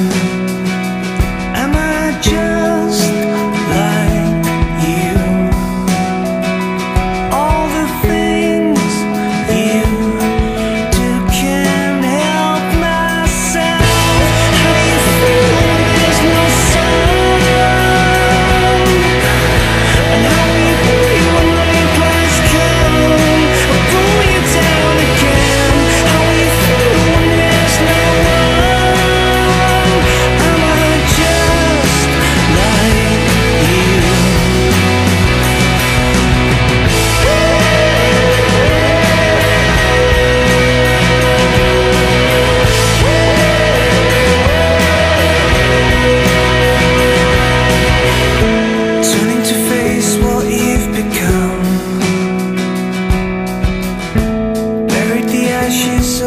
you.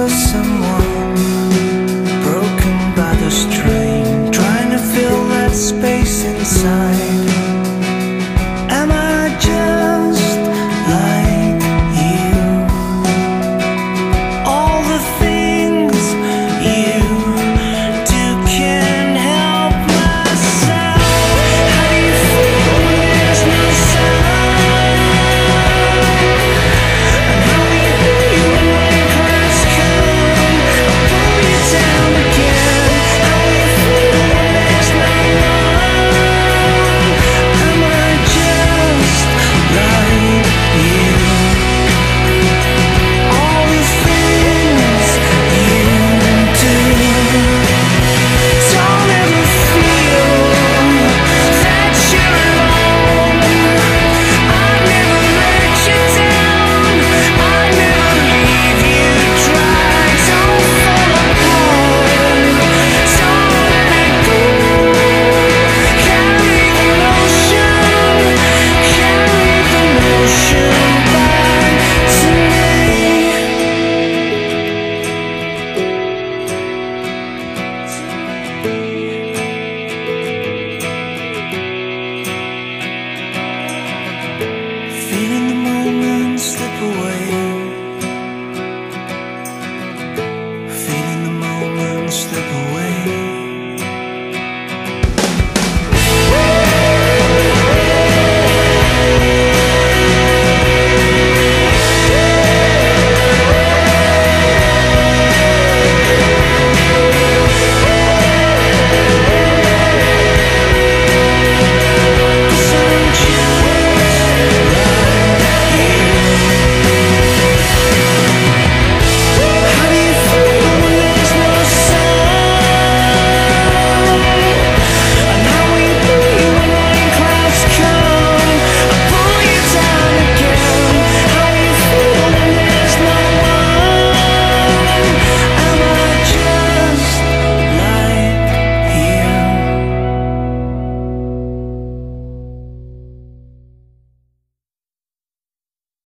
someone broken by the strain, trying to fill that space inside.